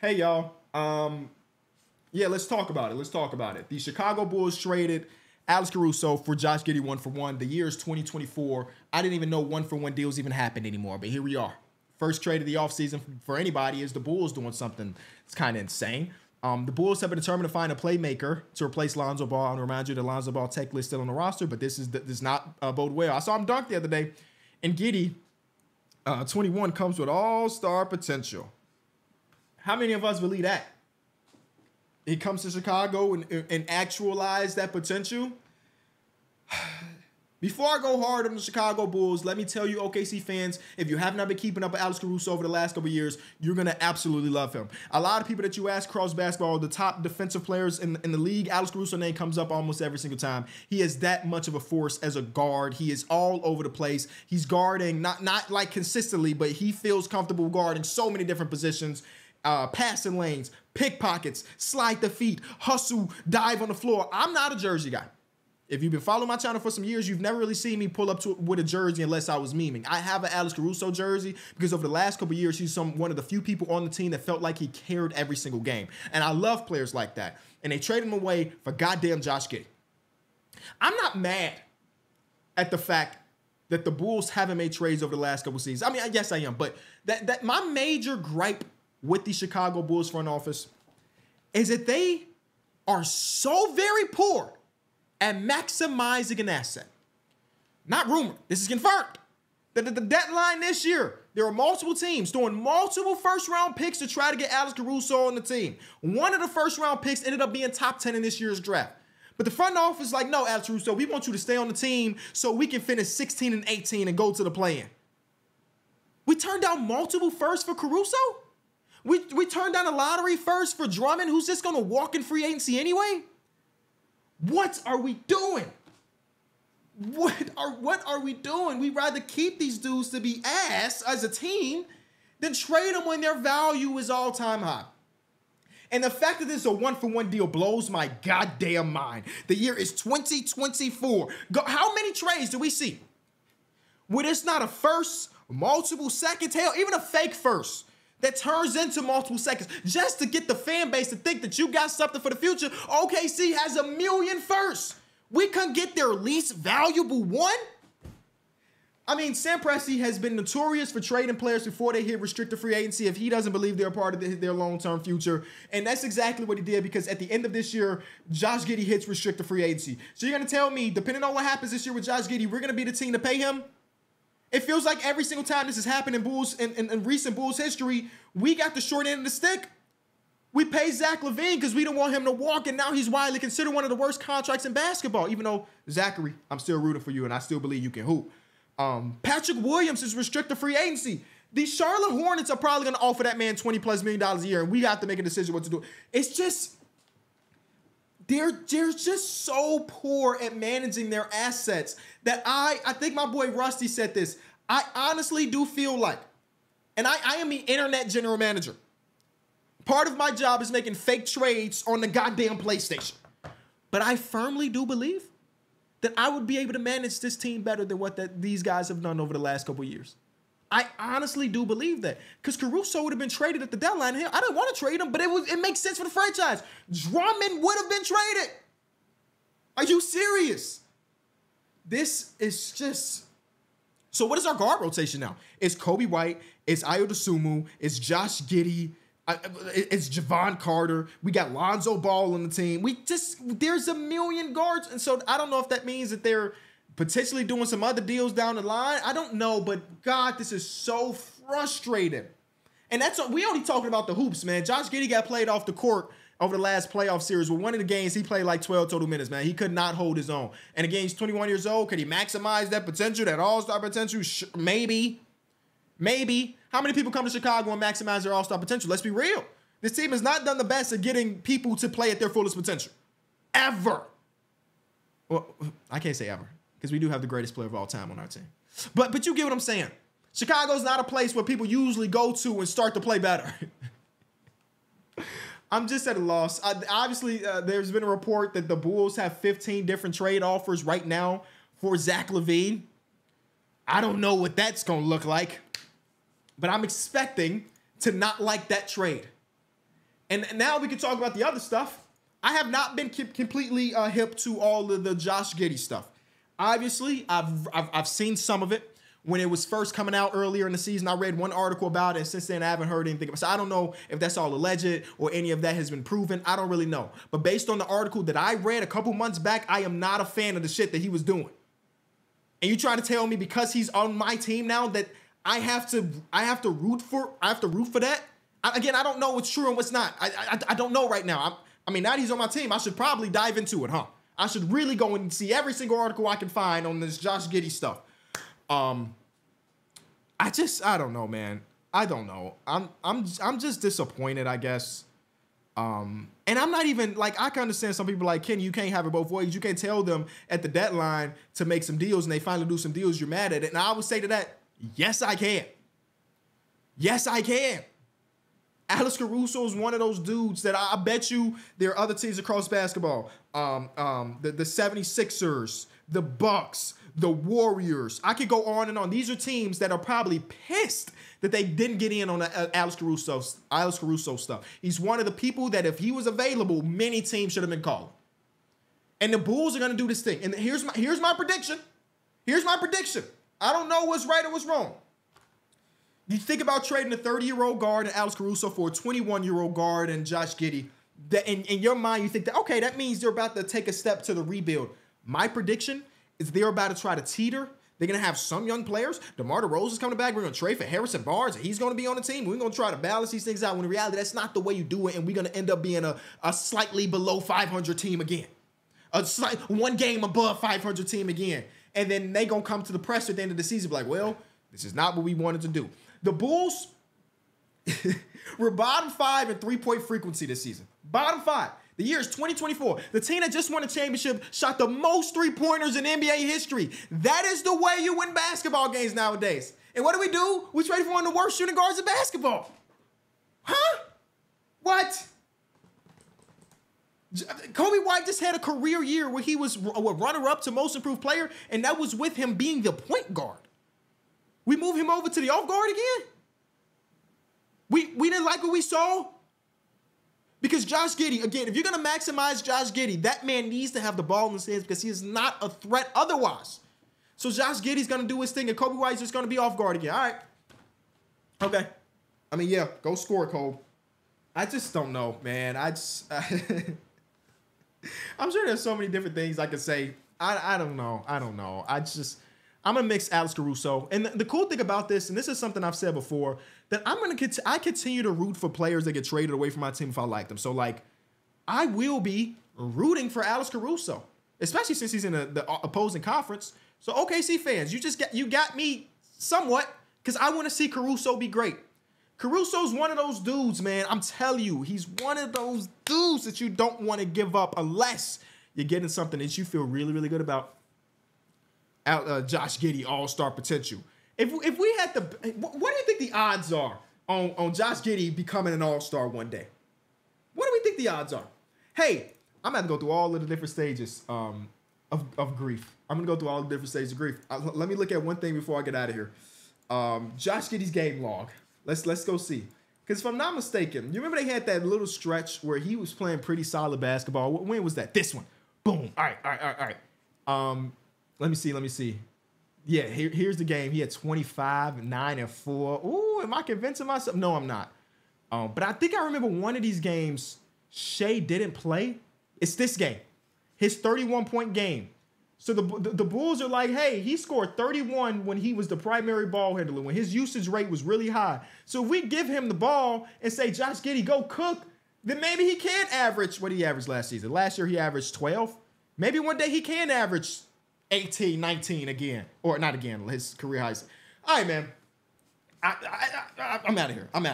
Hey y'all. Um yeah, let's talk about it. Let's talk about it. The Chicago Bulls traded Alex Caruso for Josh Giddey one for one. The year is 2024. I didn't even know one for one deals even happened anymore, but here we are. First trade of the offseason for anybody is the Bulls doing something that's kind of insane. Um, the Bulls have been determined to find a playmaker to replace Lonzo Ball. To remind you that Lonzo Ball technically still on the roster, but this is is not uh, bode well. I saw him dunk the other day, and Giddey, uh, 21, comes with all star potential. How many of us believe that? He comes to Chicago and, and actualize that potential. Before I go hard on the Chicago Bulls, let me tell you, OKC fans, if you have not been keeping up with Alex Caruso over the last couple years, you're gonna absolutely love him. A lot of people that you ask cross basketball, the top defensive players in, in the league, Alex Caruso name comes up almost every single time. He is that much of a force as a guard. He is all over the place. He's guarding not not like consistently, but he feels comfortable guarding so many different positions. Uh, passing lanes, pickpockets, slide the feet, hustle, dive on the floor. I'm not a jersey guy. If you've been following my channel for some years, you've never really seen me pull up to, with a jersey unless I was memeing. I have an Alex Caruso jersey because over the last couple years, he's some one of the few people on the team that felt like he cared every single game. And I love players like that. And they traded him away for goddamn Josh Giddey. I'm not mad at the fact that the Bulls haven't made trades over the last couple seasons. I mean, yes, I am, but that that my major gripe with the Chicago Bulls front office is that they are so very poor at maximizing an asset. Not rumor. This is confirmed. That the, the deadline this year, there are multiple teams throwing multiple first round picks to try to get Alex Caruso on the team. One of the first round picks ended up being top 10 in this year's draft. But the front office is like, no, Alex Caruso, we want you to stay on the team so we can finish 16 and 18 and go to the play in. We turned down multiple firsts for Caruso? We, we turned down a lottery first for Drummond, who's just going to walk in free agency anyway? What are we doing? What are what are we doing? We'd rather keep these dudes to be ass as a team than trade them when their value is all time high. And the fact that this is a one for one deal blows my goddamn mind. The year is 2024. Go, how many trades do we see? Where it's not a first, multiple second tail, even a fake first that turns into multiple seconds just to get the fan base to think that you got something for the future. OKC has a million first. We couldn't get their least valuable one. I mean, Sam Presti has been notorious for trading players before they hit restricted free agency if he doesn't believe they're part of the, their long-term future. And that's exactly what he did because at the end of this year, Josh Giddey hits restricted free agency. So you're going to tell me, depending on what happens this year with Josh Giddey, we're going to be the team to pay him? It feels like every single time this has happened in Bulls in, in, in recent Bulls history, we got the short end of the stick. We pay Zach LaVine because we didn't want him to walk, and now he's widely considered one of the worst contracts in basketball. Even though Zachary, I'm still rooting for you, and I still believe you can hoop. Um, Patrick Williams is restricted free agency. The Charlotte Hornets are probably going to offer that man 20 plus million dollars a year, and we have to make a decision what to do. It's just they're they're just so poor at managing their assets that I I think my boy Rusty said this. I honestly do feel like, and I, I am the internet general manager. Part of my job is making fake trades on the goddamn PlayStation. But I firmly do believe that I would be able to manage this team better than what that these guys have done over the last couple years. I honestly do believe that because Caruso would have been traded at the deadline. I didn't want to trade him, but it was it makes sense for the franchise. Drummond would have been traded. Are you serious? This is just. So what is our guard rotation now? It's Coby White. It's Ayo Dosunmu. It's Josh Giddey. Uh, uh, it's Jevon Carter. We got Lonzo Ball on the team. We just there's a million guards, and so I don't know if that means that they're potentially doing some other deals down the line. I don't know, but God, this is so frustrating. And that's we only talking about the hoops, man. Josh Giddey got played off the court over the last playoff series. With one of the games, he played like 12 total minutes, man. He could not hold his own. And again, he's 21 years old. Could he maximize that potential, that all-star potential? maybe. Maybe. How many people come to Chicago and maximize their all-star potential? Let's be real. This team has not done the best at getting people to play at their fullest potential. Ever. Well, I can't say ever because we do have the greatest player of all time on our team. But but you get what I'm saying. Chicago's not a place where people usually go to and start to play better. I'm just at a loss. I, obviously, uh, there's been a report that the Bulls have 15 different trade offers right now for Zach LaVine. I don't know what that's going to look like, but I'm expecting to not like that trade. And now we can talk about the other stuff. I have not been completely uh, hip to all of the Josh Giddey stuff. Obviously, I've, I've I've seen some of it when it was first coming out earlier in the season. I read one article about it, and since then I haven't heard anything. So I don't know if that's all alleged or any of that has been proven. I don't really know. But based on the article that I read a couple months back, I am not a fan of the shit that he was doing. And you trying to tell me because he's on my team now that I have to I have to root for I have to root for that? I, again, I don't know what's true and what's not. I I, I don't know right now. I'm, I mean, now he's on my team. I should probably dive into it, huh? I should really go and see every single article I can find on this Josh Giddey stuff. Um, I just I don't know, man. I don't know. I'm I'm I'm just disappointed, I guess. Um, and I'm not even like I can understand some people like Kenny, you can't have it both ways. You can't tell them at the deadline to make some deals and they finally do some deals, you're mad at it. And I would say to that, yes, I can. Yes, I can. Alex Caruso is one of those dudes that I, bet you there are other teams across basketball. Um, um, the, the 76ers, the Bucks, the Warriors. I could go on and on. These are teams that are probably pissed that they didn't get in on the uh, Alex Caruso, Caruso stuff. He's one of the people that if he was available, many teams should have been calling. And the Bulls are going to do this thing. And here's my here's my prediction. Here's my prediction. I don't know what's right or what's wrong. You think about trading a 30 year old guard and Alex Caruso for a 21 year old guard and Josh Giddey. That in, in your mind, you think that, okay, that means they're about to take a step to the rebuild. My prediction is they're about to try to teeter. They're gonna have some young players. DeMar DeRozan is coming back. We're gonna trade for Harrison Barnes. He's gonna be on the team. We're gonna try to balance these things out. When in reality, that's not the way you do it, and we're gonna end up being a, a slightly below 500 team again, a slight one game above 500 team again. And then they gonna come to the press at the end of the season, be like, well, this is not what we wanted to do. The Bulls were bottom five in three point frequency this season. Bottom five. The year is 2024. The team that just won a championship shot the most three pointers in NBA history. That is the way you win basketball games nowadays. And what do we do? We trade for one of the worst shooting guards in basketball. Huh? What? Coby White just had a career year where he was a runner up to most improved player, and that was with him being the point guard. We move him over to the off guard again? We, we didn't like what we saw? Because Josh Giddey, again, if you're going to maximize Josh Giddey, that man needs to have the ball in his hands because he is not a threat otherwise. So Josh Giddey's going to do his thing, and Coby White's just going to be off guard again. All right. Okay. I mean, yeah, go score, Cole. I just don't know, man. I just. I'm sure there's so many different things I could say. I, I don't know. I don't know. I just. I'm gonna mix Alex Caruso. And the, the, cool thing about this, and this is something I've said before, that I'm gonna cont- I continue to root for players that get traded away from my team if I like them. So like, I will be rooting for Alex Caruso, especially since he's in a, the uh, opposing conference. So OKC fans, you just got you got me somewhat because I want to see Caruso be great. Caruso's one of those dudes, man. I'm telling you, he's one of those dudes that you don't want to give up unless you're getting something that you feel really, really good about uh, Josh Giddey All Star potential. If if we had the, what do you think the odds are on on Josh Giddey becoming an All Star one day? What do we think the odds are? Hey, I'm gonna go through all of the different stages um, of of grief. I'm gonna go through all the different stages of grief. Uh, let me look at one thing before I get out of here. Um, Josh Giddey's game log. Let's let's go see. Because if I'm not mistaken, you remember they had that little stretch where he was playing pretty solid basketball. When was that? This one. Boom. All right, all right, all right, all right. Um, let me see. Let me see. Yeah, here, here's the game. He had 25, 9, and 4. Ooh, am I convincing myself? No, I'm not. Um, but I think I remember one of these games, Shai didn't play. It's this game. His 31 point game. So the, the, the Bulls are like, hey, he scored 31 when he was the primary ball handler, when his usage rate was really high. So if we give him the ball and say, Josh Giddey, go cook, then maybe he can average what he averaged last season. Last year he averaged 12. Maybe one day he can average 18, 19 again. Or not again, his career highs. All right, man. I, I, I, I'm out of here. I'm out of here.